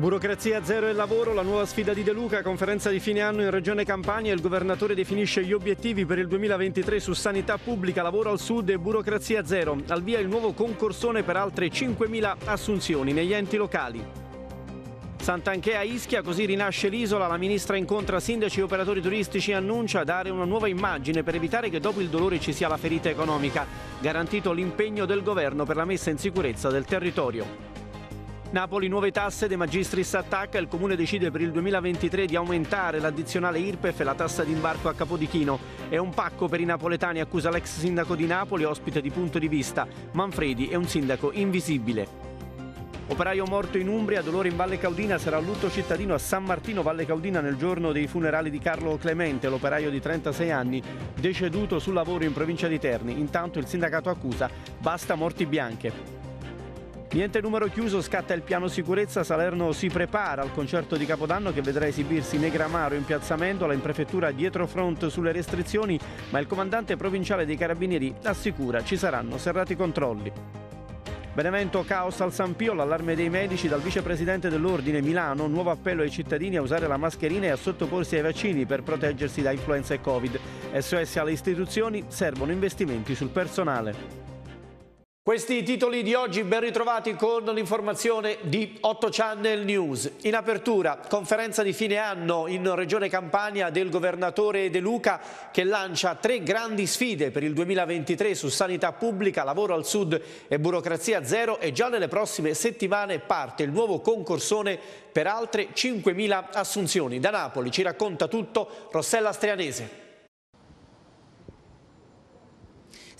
Burocrazia zero e lavoro, la nuova sfida di De Luca, conferenza di fine anno in Regione Campania, il governatore definisce gli obiettivi per il 2023 su sanità pubblica, lavoro al sud e burocrazia zero. Al via il nuovo concorsone per altre 5.000 assunzioni negli enti locali. Sant'Anchea Ischia, così rinasce l'isola, la ministra incontra sindaci e operatori turistici e annuncia dare una nuova immagine per evitare che dopo il dolore ci sia la ferita economica. Garantito l'impegno del governo per la messa in sicurezza del territorio. Napoli nuove tasse, De Magistris attacca, il Comune decide per il 2023 di aumentare l'addizionale IRPEF e la tassa d'imbarco a Capodichino. È un pacco per i napoletani, accusa l'ex sindaco di Napoli, ospite di punto di vista. Manfredi è un sindaco invisibile. Operaio morto in Umbria, dolore in Valle Caudina, sarà lutto cittadino a San Martino Valle Caudina nel giorno dei funerali di Carlo Clemente, l'operaio di 36 anni, deceduto sul lavoro in provincia di Terni. Intanto il sindacato accusa basta morti bianche. Niente numero chiuso, scatta il piano sicurezza, Salerno si prepara al concerto di Capodanno che vedrà esibirsi Negramaro in piazzamento, in prefettura dietro front sulle restrizioni, ma il comandante provinciale dei carabinieri assicura ci saranno serrati controlli. Benevento caos al San Pio, l'allarme dei medici dal vicepresidente dell'ordine Milano, nuovo appello ai cittadini a usare la mascherina e a sottoporsi ai vaccini per proteggersi da influenza e Covid. SOS alle istituzioni, servono investimenti sul personale. Questi titoli di oggi, ben ritrovati con l'informazione di 8 Channel News. In apertura, conferenza di fine anno in Regione Campania del governatore De Luca che lancia tre grandi sfide per il 2023 su sanità pubblica, lavoro al sud e burocrazia zero e già nelle prossime settimane parte il nuovo concorsone per altre 5.000 assunzioni. Da Napoli ci racconta tutto Rossella Strianese.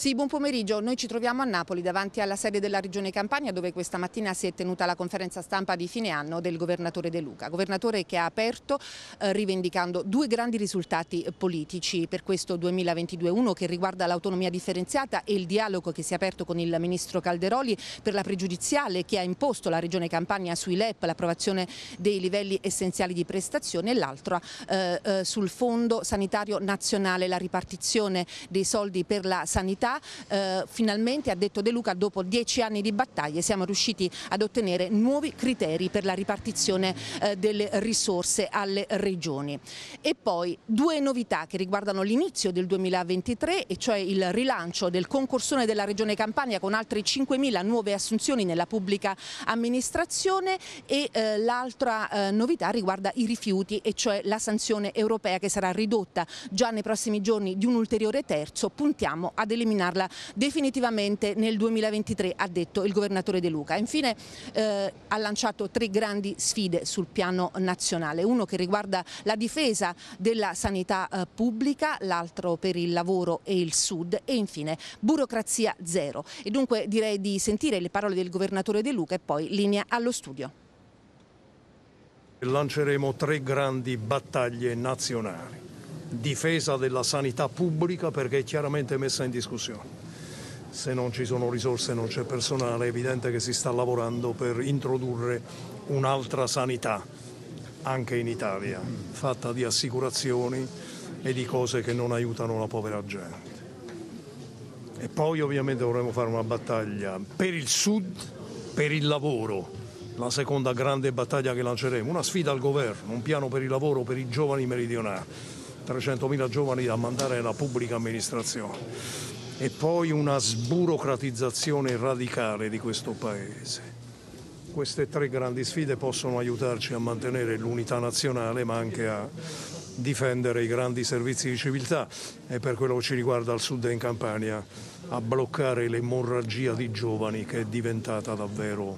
Sì, buon pomeriggio. Noi ci troviamo a Napoli davanti alla sede della Regione Campania dove questa mattina si è tenuta la conferenza stampa di fine anno del governatore De Luca. Governatore che ha aperto eh, rivendicando due grandi risultati politici per questo 2022. Uno che riguarda l'autonomia differenziata e il dialogo che si è aperto con il ministro Calderoli per la pregiudiziale che ha imposto la Regione Campania sui LEP, l'approvazione dei livelli essenziali di prestazione e l'altro eh, eh, sul fondo sanitario nazionale, la ripartizione dei soldi per la sanità eh, finalmente ha detto De Luca dopo dieci anni di battaglie siamo riusciti ad ottenere nuovi criteri per la ripartizione eh, delle risorse alle regioni. E poi due novità che riguardano l'inizio del 2023 e cioè il rilancio del concorsone della Regione Campania con altre 5.000 nuove assunzioni nella pubblica amministrazione e eh, l'altra eh, novità riguarda i rifiuti e cioè la sanzione europea che sarà ridotta già nei prossimi giorni di un ulteriore terzo. Puntiamo ad eliminare terminarla definitivamente nel 2023, ha detto il governatore De Luca. Infine eh, ha lanciato tre grandi sfide sul piano nazionale, uno che riguarda la difesa della sanità eh, pubblica, l'altro per il lavoro e il sud e infine burocrazia zero. E dunque direi di sentire le parole del governatore De Luca e poi linea allo studio. Lanceremo tre grandi battaglie nazionali difesa della sanità pubblica perché è chiaramente messa in discussione. Se non ci sono risorse, non c'è personale, è evidente che si sta lavorando per introdurre un'altra sanità anche in Italia, fatta di assicurazioni e di cose che non aiutano la povera gente. E poi ovviamente dovremo fare una battaglia per il Sud, per il lavoro, la seconda grande battaglia che lanceremo, una sfida al governo, un piano per il lavoro per i giovani meridionali 300.000 giovani da mandare nella pubblica amministrazione. E poi una sburocratizzazione radicale di questo Paese. Queste tre grandi sfide possono aiutarci a mantenere l'unità nazionale ma anche a difendere i grandi servizi di civiltà. E per quello che ci riguarda al sud e in Campania a bloccare l'emorragia di giovani che è diventata davvero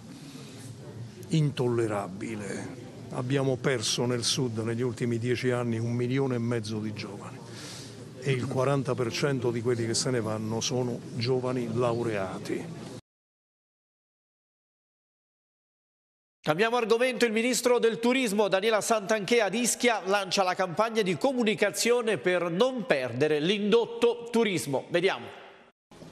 intollerabile abbiamo perso nel sud negli ultimi dieci anni un milione e mezzo di giovani e il 40% di quelli che se ne vanno sono giovani laureati. Cambiamo argomento, il ministro del turismo Daniela Santanchea ad Ischia lancia la campagna di comunicazione per non perdere l'indotto turismo. Vediamo.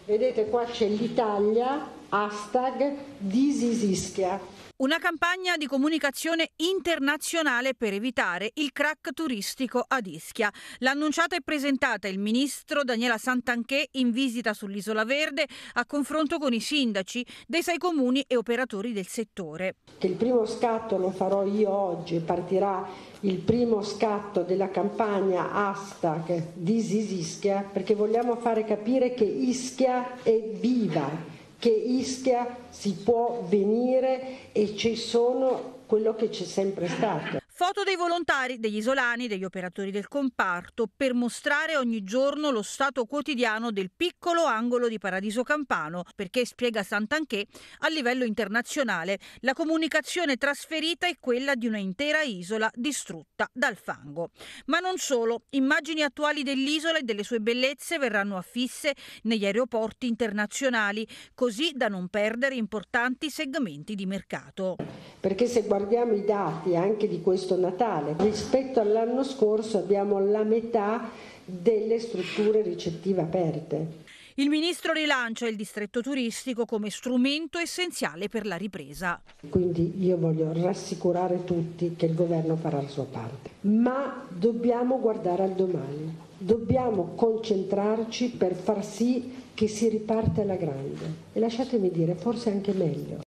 Vedete qua c'è l'Italia, hashtag This is Ischia Una campagna di comunicazione internazionale per evitare il crack turistico ad Ischia. L'ha annunciata e presentata il ministro Daniela Santanché in visita sull'Isola Verde a confronto con i sindaci dei sei comuni e operatori del settore. Il primo scatto lo farò io oggi, partirà il primo scatto della campagna hashtag This Ischia perché vogliamo fare capire che Ischia è viva che Ischia si può venire e ci sono quello che c'è sempre stato. Foto dei volontari, degli isolani, degli operatori del comparto per mostrare ogni giorno lo stato quotidiano del piccolo angolo di Paradiso Campano, perché spiega Sant'Anché a livello internazionale la comunicazione trasferita è quella di una intera isola distrutta dal fango. Ma non solo, immagini attuali dell'isola e delle sue bellezze verranno affisse negli aeroporti internazionali, così da non perdere importanti segmenti di mercato. Perché se guardiamo i dati anche di questo questo Natale. Rispetto all'anno scorso abbiamo la metà delle strutture ricettive aperte. Il ministro rilancia il distretto turistico come strumento essenziale per la ripresa. Quindi io voglio rassicurare tutti che il governo farà la sua parte, ma dobbiamo guardare al domani, dobbiamo concentrarci per far sì che si riparte alla grande e lasciatemi dire forse anche meglio.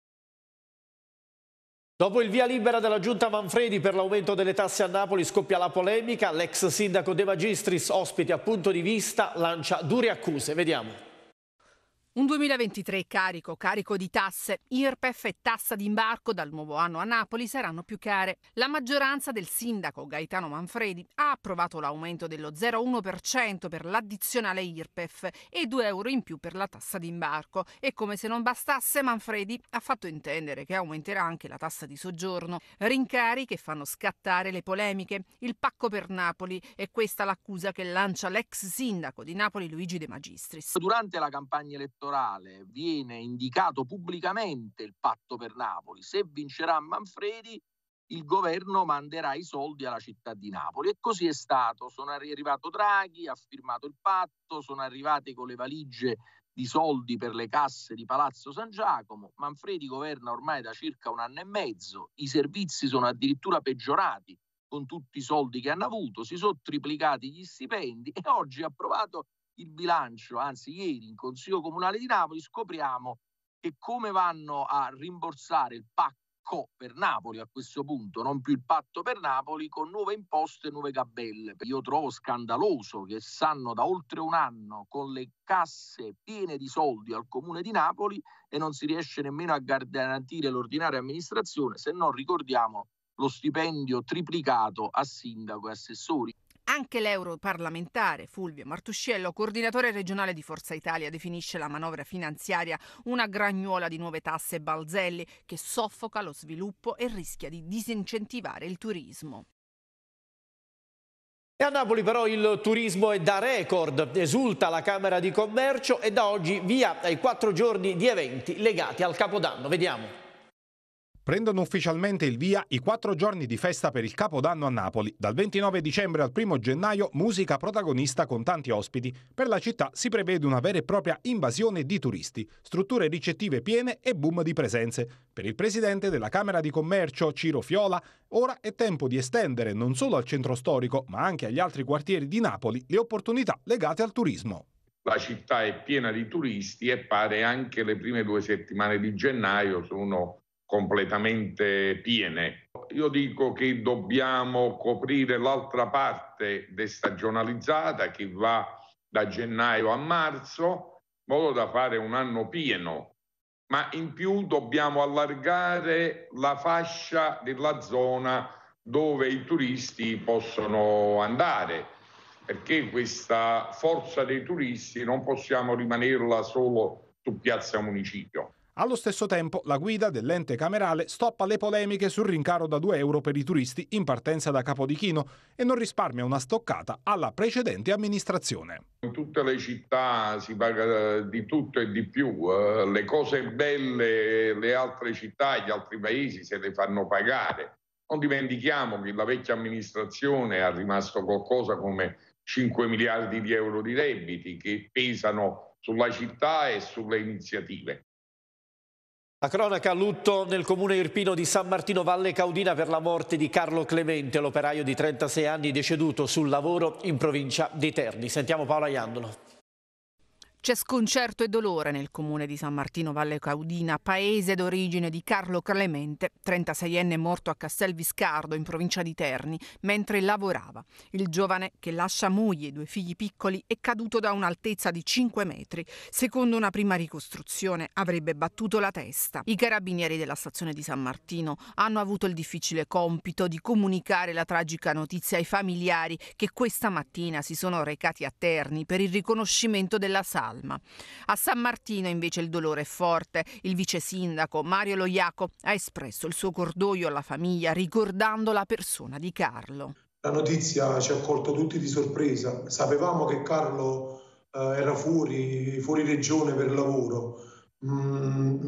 Dopo il via libera della giunta Manfredi per l'aumento delle tasse a Napoli scoppia la polemica, l'ex sindaco De Magistris, ospite a punto di vista, lancia dure accuse. Vediamo. Un 2023 carico, carico di tasse, IRPEF e tassa d'imbarco dal nuovo anno a Napoli saranno più care. La maggioranza del sindaco Gaetano Manfredi ha approvato l'aumento dello 0,1% per l'addizionale IRPEF e 2 euro in più per la tassa d'imbarco. E come se non bastasse, Manfredi ha fatto intendere che aumenterà anche la tassa di soggiorno. Rincari che fanno scattare le polemiche. Il pacco per Napoli è questa l'accusa che lancia l'ex sindaco di Napoli Luigi De Magistris. Durante la campagna elettorale elettorale viene indicato pubblicamente il patto per Napoli, se vincerà Manfredi il governo manderà i soldi alla città di Napoli e così è stato. Sono arrivato Draghi, ha firmato il patto, sono arrivati con le valigie di soldi per le casse di Palazzo San Giacomo. Manfredi governa ormai da circa un anno e mezzo, i servizi sono addirittura peggiorati con tutti i soldi che hanno avuto, si sono triplicati gli stipendi e oggi ha approvato il bilancio, anzi ieri in Consiglio Comunale di Napoli scopriamo che come vanno a rimborsare il pacco per Napoli a questo punto, non più il patto per Napoli, con nuove imposte e nuove gabelle. Io trovo scandaloso che sanno da oltre un anno con le casse piene di soldi al Comune di Napoli e non si riesce nemmeno a garantire l'ordinaria amministrazione, se non ricordiamo lo stipendio triplicato a sindaco e assessori. Anche l'europarlamentare Fulvio Martuscello, coordinatore regionale di Forza Italia, definisce la manovra finanziaria una gragnuola di nuove tasse e balzelli che soffoca lo sviluppo e rischia di disincentivare il turismo. E a Napoli però il turismo è da record, esulta la Camera di Commercio e da oggi via ai quattro giorni di eventi legati al Capodanno. Vediamo. Prendono ufficialmente il via i quattro giorni di festa per il Capodanno a Napoli. Dal 29 dicembre al 1 gennaio, musica protagonista con tanti ospiti. Per la città si prevede una vera e propria invasione di turisti, strutture ricettive piene e boom di presenze. Per il presidente della Camera di Commercio, Ciro Fiola, ora è tempo di estendere non solo al centro storico, ma anche agli altri quartieri di Napoli le opportunità legate al turismo la città è piena di turisti e pare anche le prime due settimane di gennaio sono completamente piene. Io dico che dobbiamo coprire l'altra parte destagionalizzata che va da gennaio a marzo, in modo da fare un anno pieno, ma in più dobbiamo allargare la fascia della zona dove i turisti possono andare, perché questa forza dei turisti non possiamo rimanerla solo su Piazza Municipio. Allo stesso tempo, la guida dell'ente camerale stoppa le polemiche sul rincaro da 2 euro per i turisti in partenza da Capodichino e non risparmia una stoccata alla precedente amministrazione. In tutte le città si paga di tutto e di più. Eh, le cose belle, le altre città e gli altri paesi se le fanno pagare. Non dimentichiamo che la vecchia amministrazione ha rimasto qualcosa come 5 miliardi di euro di debiti che pesano sulla città e sulle iniziative. La cronaca lutto nel comune irpino di San Martino Valle Caudina per la morte di Carlo Clemente, l'operaio di 36 anni deceduto sul lavoro in provincia di Terni. Sentiamo Paola Iandolo. C'è sconcerto e dolore nel comune di San Martino Valle Caudina, paese d'origine di Carlo Clemente, 36enne morto a Castel Viscardo in provincia di Terni, mentre lavorava. Il giovane, che lascia moglie e due figli piccoli, è caduto da un'altezza di 5 metri. Secondo una prima ricostruzione avrebbe battuto la testa. I carabinieri della stazione di San Martino hanno avuto il difficile compito di comunicare la tragica notizia ai familiari che questa mattina si sono recati a Terni per il riconoscimento della sala calma. A San Martino invece il dolore è forte. Il vice sindaco Mario Loiaco ha espresso il suo cordoglio alla famiglia ricordando la persona di Carlo. La notizia ci ha colto tutti di sorpresa. Sapevamo che Carlo eh, era fuori, fuori regione per lavoro. Mm,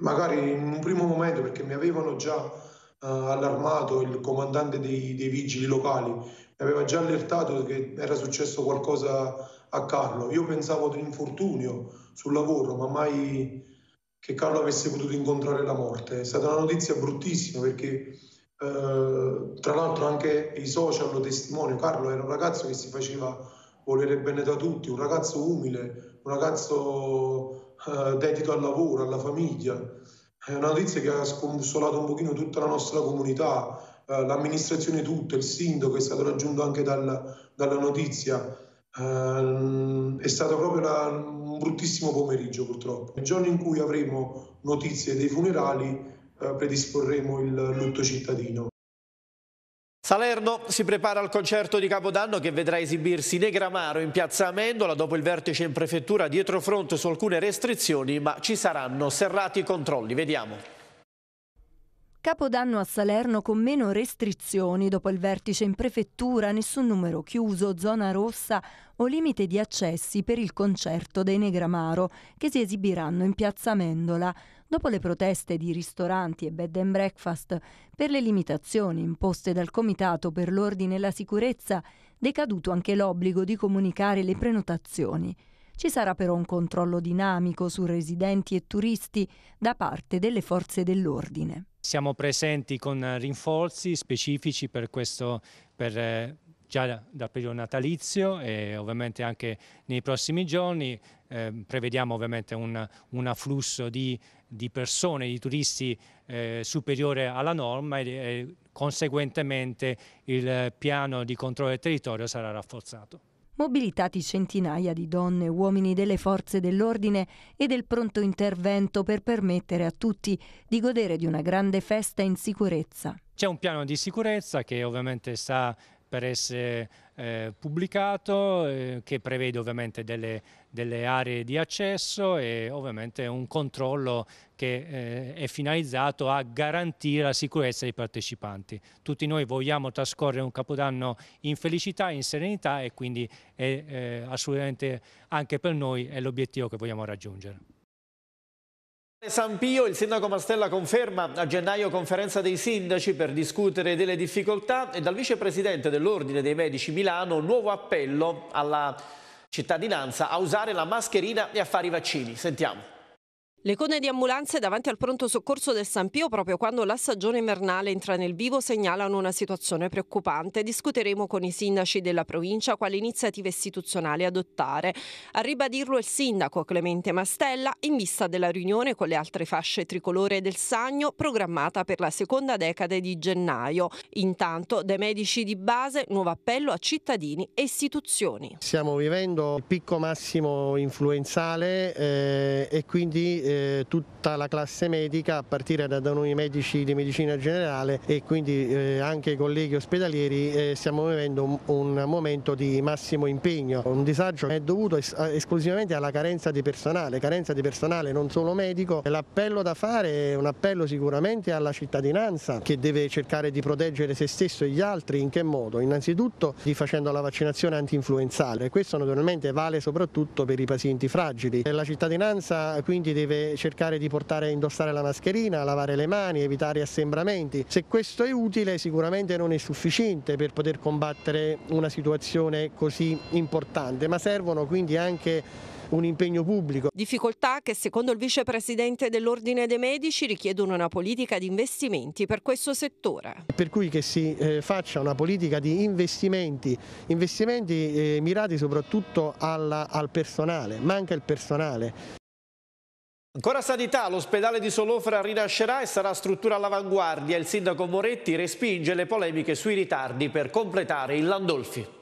magari in un primo momento perché mi avevano già uh, allarmato il comandante dei, dei, vigili locali, mi aveva già allertato che era successo qualcosa a Carlo. Io pensavo ad un infortunio sul lavoro, ma mai che Carlo avesse potuto incontrare la morte. È stata una notizia bruttissima perché eh, tra l'altro anche i social lo testimoniano. Carlo era un ragazzo che si faceva volere bene da tutti, un ragazzo umile, un ragazzo eh, dedito al lavoro, alla famiglia. È una notizia che ha scombussolato un pochino tutta la nostra comunità, eh, l'amministrazione tutta, il sindaco è stato raggiunto anche dal, dalla notizia. Uh, è stato proprio una, un bruttissimo pomeriggio purtroppo. Il giorno in cui avremo notizie dei funerali uh, predisporremo il lutto cittadino. Salerno si prepara al concerto di Capodanno che vedrà esibirsi Negramaro in piazza Amendola dopo il vertice in prefettura dietro fronte su alcune restrizioni ma ci saranno serrati controlli. Vediamo. Capodanno a Salerno con meno restrizioni dopo il vertice in prefettura, nessun numero chiuso, zona rossa o limite di accessi per il concerto dei Negramaro che si esibiranno in piazza Mendola. Dopo le proteste di ristoranti e bed and breakfast per le limitazioni imposte dal Comitato per l'Ordine e la Sicurezza, decaduto anche l'obbligo di comunicare le prenotazioni. Ci sarà però un controllo dinamico su residenti e turisti da parte delle forze dell'ordine. Siamo presenti con rinforzi specifici per questo, per, eh, già dal periodo natalizio e ovviamente anche nei prossimi giorni eh, prevediamo ovviamente un, un afflusso di, di, persone, di turisti eh, superiore alla norma e, e conseguentemente il piano di controllo del territorio sarà rafforzato mobilitati centinaia di donne e uomini delle forze dell'ordine e del pronto intervento per permettere a tutti di godere di una grande festa in sicurezza. C'è un piano di sicurezza che ovviamente sta per essere eh, pubblicato eh, che prevede ovviamente delle, delle, aree di accesso e ovviamente un controllo che eh, è finalizzato a garantire la sicurezza dei partecipanti. Tutti noi vogliamo trascorrere un capodanno in felicità, in serenità e quindi è eh, assolutamente anche per noi è l'obiettivo che vogliamo raggiungere. San Pio, il sindaco Mastella conferma a gennaio conferenza dei sindaci per discutere delle difficoltà e dal vicepresidente dell'Ordine dei Medici Milano nuovo appello alla cittadinanza a usare la mascherina e a fare i vaccini. Sentiamo. Le code di ambulanze davanti al pronto soccorso del San Pio proprio quando la stagione invernale entra nel vivo segnalano una situazione preoccupante. Discuteremo con i sindaci della provincia quali iniziative istituzionali adottare. A ribadirlo il sindaco Clemente Mastella in vista della riunione con le altre fasce tricolore del Sagno programmata per la seconda decade di gennaio. Intanto dai medici di base nuovo appello a cittadini e istituzioni. Stiamo vivendo il picco massimo influenzale eh, e quindi eh, tutta la classe medica a partire da, noi medici di medicina generale e quindi eh, anche i colleghi ospedalieri eh, stiamo vivendo un, un, momento di massimo impegno. Un disagio è dovuto es esclusivamente alla carenza di personale, carenza di personale non solo medico. L'appello da fare è un appello sicuramente alla cittadinanza che deve cercare di proteggere se stesso e gli altri in che modo? Innanzitutto facendo la vaccinazione anti-influenzale questo naturalmente vale soprattutto per i pazienti fragili. La cittadinanza quindi deve deve cercare di portare a indossare la mascherina, lavare le mani, evitare assembramenti. Se questo è utile sicuramente non è sufficiente per poter combattere una situazione così importante, ma servono quindi anche un impegno pubblico. Difficoltà che secondo il vicepresidente dell'Ordine dei Medici richiedono una politica di investimenti per questo settore. Per cui che si eh, faccia una politica di investimenti, investimenti eh, mirati soprattutto alla, al personale, manca il personale. Ancora sanità, l'ospedale di Solofra rinascerà e sarà struttura all'avanguardia. Il sindaco Moretti respinge le polemiche sui ritardi per completare il Landolfi.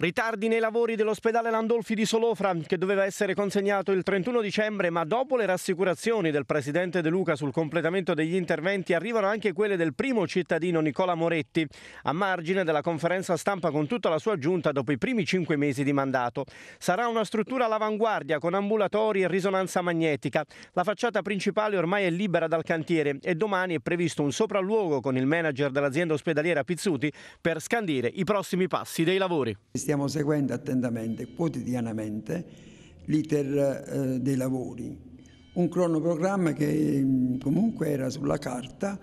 Ritardi nei lavori dell'ospedale Landolfi di Solofra, che doveva essere consegnato il 31 dicembre, ma dopo le rassicurazioni del presidente De Luca sul completamento degli interventi arrivano anche quelle del primo cittadino Nicola Moretti, a margine della conferenza stampa con tutta la sua giunta dopo i primi cinque mesi di mandato. Sarà una struttura all'avanguardia con ambulatori e risonanza magnetica. La facciata principale ormai è libera dal cantiere e domani è previsto un sopralluogo con il manager dell'azienda ospedaliera Pizzuti per scandire i prossimi passi dei lavori stiamo seguendo attentamente, quotidianamente, l'iter eh, dei lavori. Un cronoprogramma che mm, comunque era sulla carta,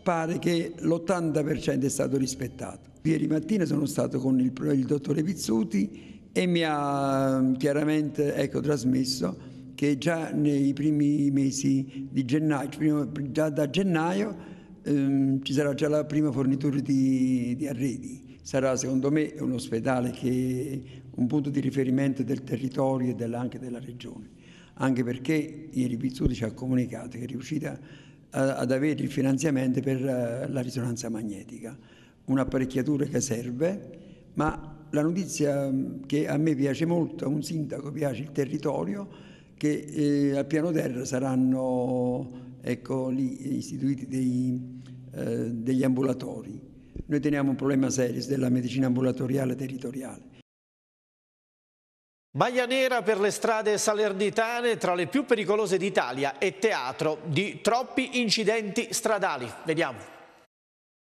pare che l'80% è stato rispettato. Ieri mattina sono stato con il, il dottore Pizzuti e mi ha mm, chiaramente ecco, trasmesso che già nei primi mesi di gennaio, già da gennaio, ehm, ci sarà già la prima fornitura di, di arredi sarà secondo me un ospedale che è un punto di riferimento del territorio e anche della regione, anche perché ieri Pizzuti ci ha comunicato che è riuscita ad avere il finanziamento per eh, la risonanza magnetica, un'apparecchiatura che serve, ma la notizia che a me piace molto, a un sindaco piace il territorio, che eh, a piano terra saranno ecco, lì istituiti dei, eh, degli ambulatori noi teniamo un problema serio della medicina ambulatoriale territoriale. Maglia nera per le strade salernitane tra le più pericolose d'Italia e teatro di troppi incidenti stradali. Vediamo.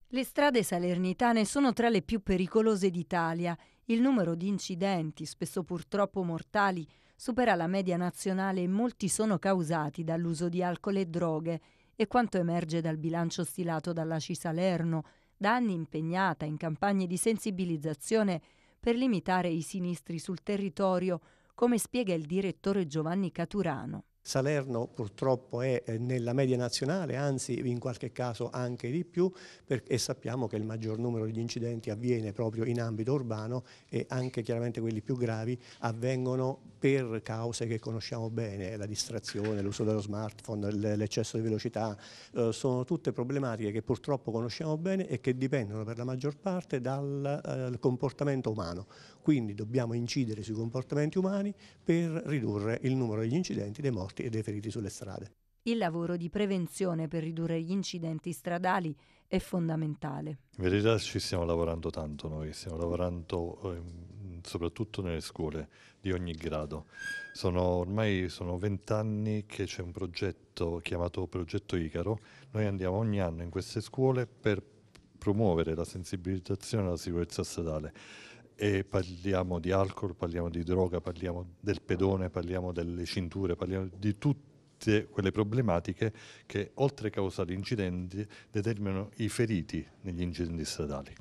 Le strade salernitane sono tra le più pericolose d'Italia. Il numero di incidenti, spesso purtroppo mortali, supera la media nazionale e molti sono causati dall'uso di alcol e droghe. E quanto emerge dal bilancio stilato dalla Cisalerno, da anni impegnata in campagne di sensibilizzazione per limitare i sinistri sul territorio, come spiega il direttore Giovanni Caturano. Salerno purtroppo è eh, nella media nazionale, anzi in qualche caso anche di più, e sappiamo che il maggior numero degli incidenti avviene proprio in ambito urbano e anche chiaramente quelli più gravi avvengono per cause che conosciamo bene, la distrazione, l'uso dello smartphone, l'eccesso di velocità, eh, sono tutte problematiche che purtroppo conosciamo bene e che dipendono per la maggior parte dal eh, comportamento umano. Quindi dobbiamo incidere sui comportamenti umani per ridurre il numero degli incidenti, dei morti e dei feriti sulle strade. Il lavoro di prevenzione per ridurre gli incidenti stradali è fondamentale. In verità ci stiamo lavorando tanto noi, stiamo lavorando eh, soprattutto nelle scuole di ogni grado. Sono, ormai sono vent'anni che c'è un progetto chiamato Progetto Icaro. Noi andiamo ogni anno in queste scuole per promuovere la sensibilizzazione alla sicurezza stradale e parliamo di alcol, parliamo di droga, parliamo del pedone, parliamo delle cinture, parliamo di tutte quelle problematiche che oltre a causare incidenti determinano i feriti negli incidenti stradali.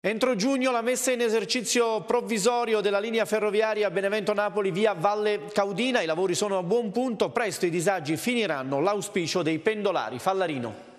Entro giugno la messa in esercizio provvisorio della linea ferroviaria Benevento-Napoli via Valle Caudina, i lavori sono a buon punto, presto i disagi finiranno, l'auspicio dei pendolari. Fallarino.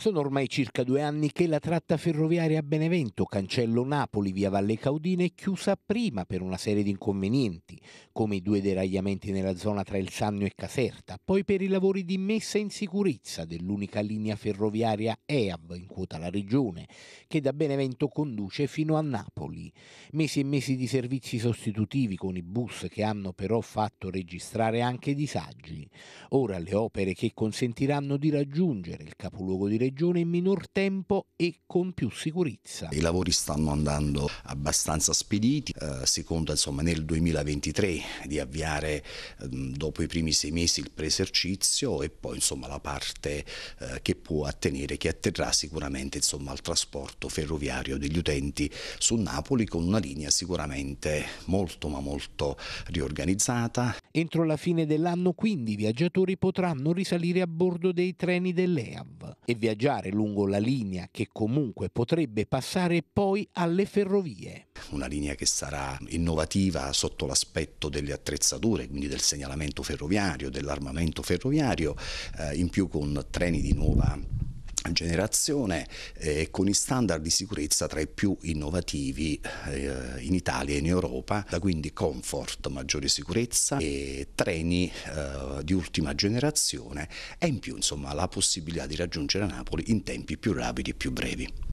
Sono ormai circa due anni che la tratta ferroviaria Benevento, Cancello Napoli, via Valle Caudina è chiusa prima per una serie di inconvenienti, come i due deragliamenti nella zona tra il Sannio e Caserta, poi per i lavori di messa in sicurezza dell'unica linea ferroviaria EAV in quota alla regione, che da Benevento conduce fino a Napoli. Mesi e mesi di servizi sostitutivi con i bus che hanno però fatto registrare anche disagi. Ora le opere che consentiranno di raggiungere il capoluogo di regione regione in minor tempo e con più sicurezza. I lavori stanno andando abbastanza spediti, eh, si conta insomma nel 2023 di avviare eh, dopo i primi sei mesi il preesercizio e poi insomma la parte eh, che può attenere, che atterrà sicuramente insomma al trasporto ferroviario degli utenti su Napoli con una linea sicuramente molto ma molto riorganizzata. Entro la fine dell'anno quindi i viaggiatori potranno risalire a bordo dei treni dell'EAV e viaggiare lungo la linea che comunque potrebbe passare poi alle ferrovie. Una linea che sarà innovativa sotto l'aspetto delle attrezzature, quindi del segnalamento ferroviario, dell'armamento ferroviario, eh, in più con treni di nuova generazione eh, con i standard di sicurezza tra i più innovativi eh, in Italia e in Europa, quindi comfort, maggiore sicurezza e treni eh, di ultima generazione e in più insomma la possibilità di raggiungere Napoli in tempi più rapidi e più brevi.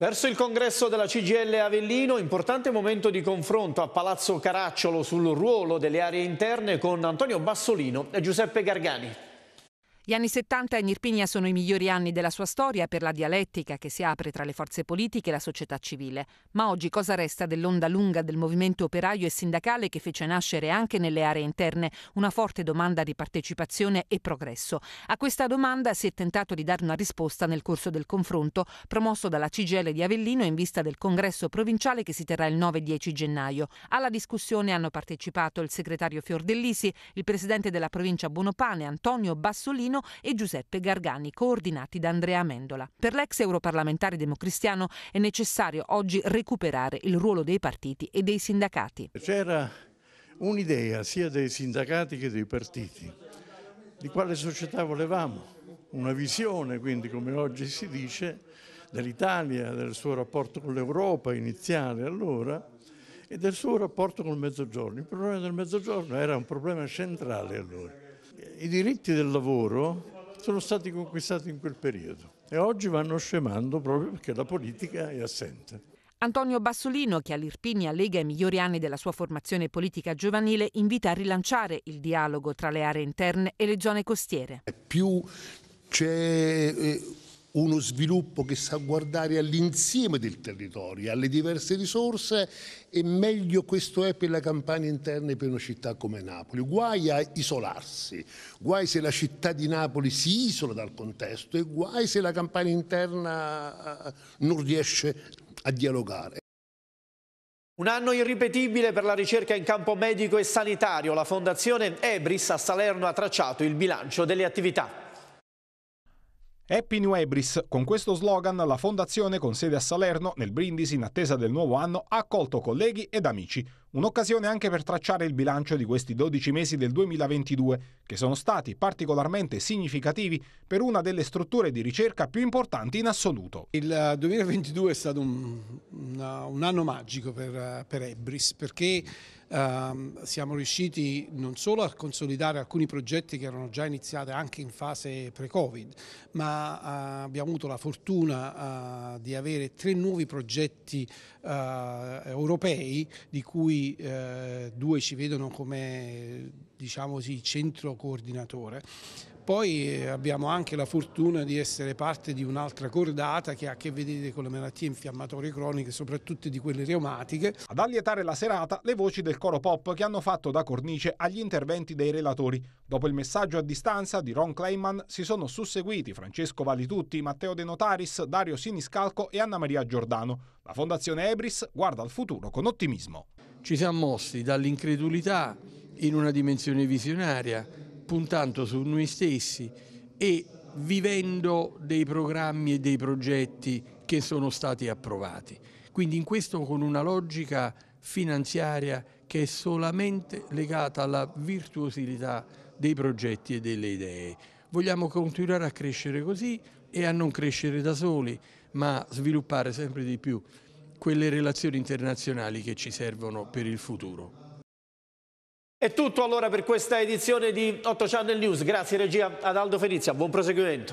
Verso il congresso della CGL Avellino, importante momento di confronto a Palazzo Caracciolo sul ruolo delle aree interne con Antonio Bassolino e Giuseppe Gargani. Gli anni 70 in Irpinia sono i migliori anni della sua storia per la dialettica che si apre tra le forze politiche e la società civile. Ma oggi cosa resta dell'onda lunga del movimento operaio e sindacale che fece nascere anche nelle aree interne una forte domanda di partecipazione e progresso? A questa domanda si è tentato di dare una risposta nel corso del confronto promosso dalla CGL di Avellino in vista del congresso provinciale che si terrà il 9-10 gennaio. Alla discussione hanno partecipato il segretario Fiordellisi, il presidente della provincia Bonopane Antonio Bassolino e Giuseppe Gargani, coordinati da Andrea Amendola. Per l'ex europarlamentare democristiano è necessario oggi recuperare il ruolo dei partiti e dei sindacati. C'era un'idea sia dei sindacati che dei partiti di quale società volevamo, una visione quindi come oggi si dice dell'Italia, del suo rapporto con l'Europa iniziale allora e del suo rapporto con il Mezzogiorno. Il problema del Mezzogiorno era un problema centrale allora i diritti del lavoro sono stati conquistati in quel periodo e oggi vanno scemando proprio perché la politica è assente. Antonio Bassolino, che all'Irpinia lega i migliori anni della sua formazione politica giovanile, invita a rilanciare il dialogo tra le aree interne e le zone costiere. Più c'è eh, uno sviluppo che sa guardare all'insieme del territorio, alle diverse risorse e meglio questo è per la campagna interna e per una città come Napoli. Guai a isolarsi, guai se la città di Napoli si isola dal contesto e guai se la campagna interna eh, non riesce a dialogare. Un anno irripetibile per la ricerca in campo medico e sanitario. La Fondazione Ebris a Salerno ha tracciato il bilancio delle attività. Happy New Ebris, con questo slogan la fondazione con sede a Salerno, nel Brindisi in attesa del nuovo anno, ha accolto colleghi ed amici. Un'occasione anche per tracciare il bilancio di questi 12 mesi del 2022, che sono stati particolarmente significativi per una delle strutture di ricerca più importanti in assoluto. Il 2022 è stato un, un anno magico per, per Ebris, perché Uh, siamo riusciti non solo a consolidare alcuni progetti che erano già iniziati anche in fase pre-Covid, ma uh, abbiamo avuto la fortuna uh, di avere tre nuovi progetti eh, europei, di cui eh, due ci vedono come diciamo così, centro coordinatore poi eh, abbiamo anche la fortuna di essere parte di un'altra cordata che ha a che vedere con le malattie infiammatorie croniche, soprattutto di quelle reumatiche. Ad allietare la serata le voci del coro pop che hanno fatto da cornice agli interventi dei relatori. Dopo il messaggio a distanza di Ron Kleiman si sono susseguiti Francesco Valitutti, Matteo De Notaris, Dario Siniscalco e Anna Maria Giordano. La Fondazione Ebris guarda al futuro con ottimismo. Ci siamo mossi dall'incredulità in una dimensione visionaria puntando su noi stessi e vivendo dei programmi e dei progetti che sono stati approvati. Quindi in questo con una logica finanziaria che è solamente legata alla virtuosità dei progetti e delle idee. Vogliamo continuare a crescere così e a non crescere da soli, ma sviluppare sempre di più quelle relazioni internazionali che ci servono per il futuro. È tutto allora per questa edizione di 8 Channel News. Grazie regia ad Aldo Felizia, buon proseguimento.